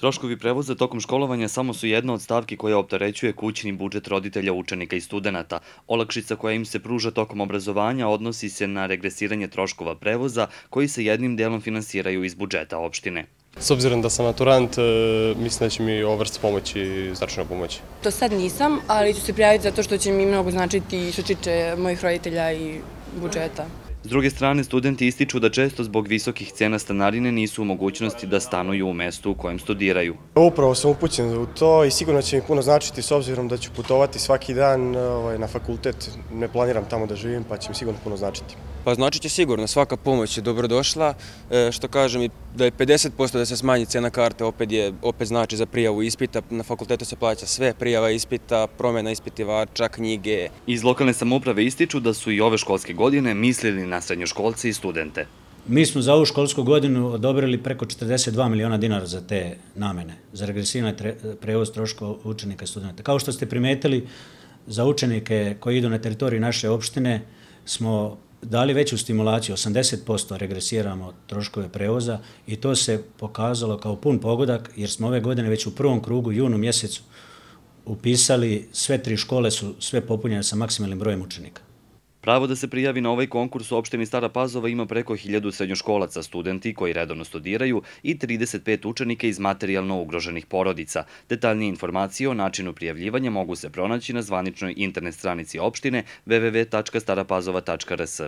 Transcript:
Troškovi prevoza tokom školovanja samo su jedna od stavki koja optarećuje kućni budžet roditelja, učenika i studenta. Olakšica koja im se pruža tokom obrazovanja odnosi se na regresiranje troškova prevoza koji se jednim delom finansiraju iz budžeta opštine. S obzirom da sam maturant, e, mislim da će mi ovo vrst pomoći, značajno pomoći. To sad nisam, ali ću se prijaviti zato što će mi mnogo značiti što čiče mojih roditelja i budžeta. S druge strane, studenti ističu da često zbog visokih cena stanarine nisu u mogućnosti da stanuju u mestu u kojem studiraju. Upravo sam upućen u to i sigurno će mi puno značiti s obzirom da ću putovati svaki dan ovaj, na fakultet. Ne planiram tamo da živim pa će mi sigurno puno značiti. Pa znači će sigurno, svaka pomoć je dobrodošla. E, što kažem, da je 50% da se smanji cena karte, opet, je, opet znači za prijavu ispita. Na fakultetu se plaća sve, prijava ispita, promjena ispitivača, knjige. Iz lokalne samoprave ističu da su i ove školske godine mislili na srednjoškolce i studente. Mi smo za ovu školsku godinu odobrili preko 42 miliona dinara za te namene, za regresivne prevoz troško učenika i studenta. Kao što ste primetili, za učenike koji idu na teritoriju naše opštine smo dali veću stimulaciju, 80% regresiramo troškove prevoza i to se pokazalo kao pun pogodak jer smo ove godine već u prvom krugu, junu mjesecu, upisali sve tri škole su sve popunjene sa maksimalnim brojem učenika. Pravo da se prijavi na ovaj konkurs u opštini Stara Pazova ima preko 1000 srednjoškolaca, studenti koji redovno studiraju i 35 učenika iz materijalno ugroženih porodica. Detaljnije informacije o načinu prijavljivanja mogu se pronaći na zvaničnoj internet stranici opštine www.starapazova.rs.